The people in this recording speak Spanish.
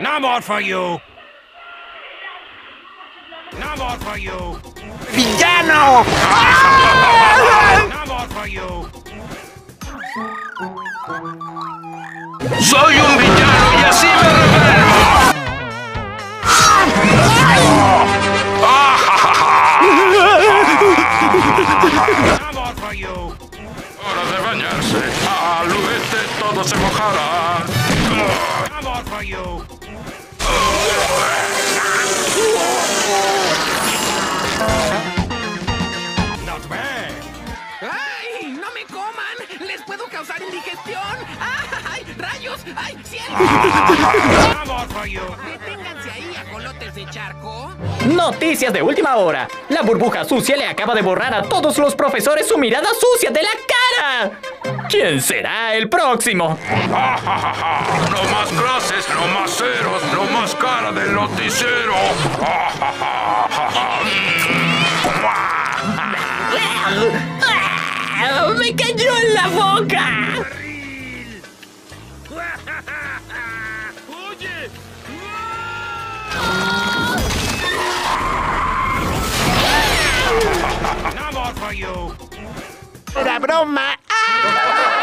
No more for you. No more for you. ¡Villano! No more for you. Soy un villano Hora de bañarse. Al oeste todo se mojará. For you. Not bad. ¡Ay! ¡No me coman! ¡Les puedo causar indigestión! ¡Ay! ¡Rayos! ¡Ay! ¡Cielo! For you. ¡Deténganse ahí, de charco! Noticias de última hora. La burbuja sucia le acaba de borrar a todos los profesores su mirada sucia de la cara. ¿Quién será el próximo? No más clases, no más ceros, no más cara del noticiero. ¡Me cayó en la boca! No for you. ¡Era broma! ¡Ah!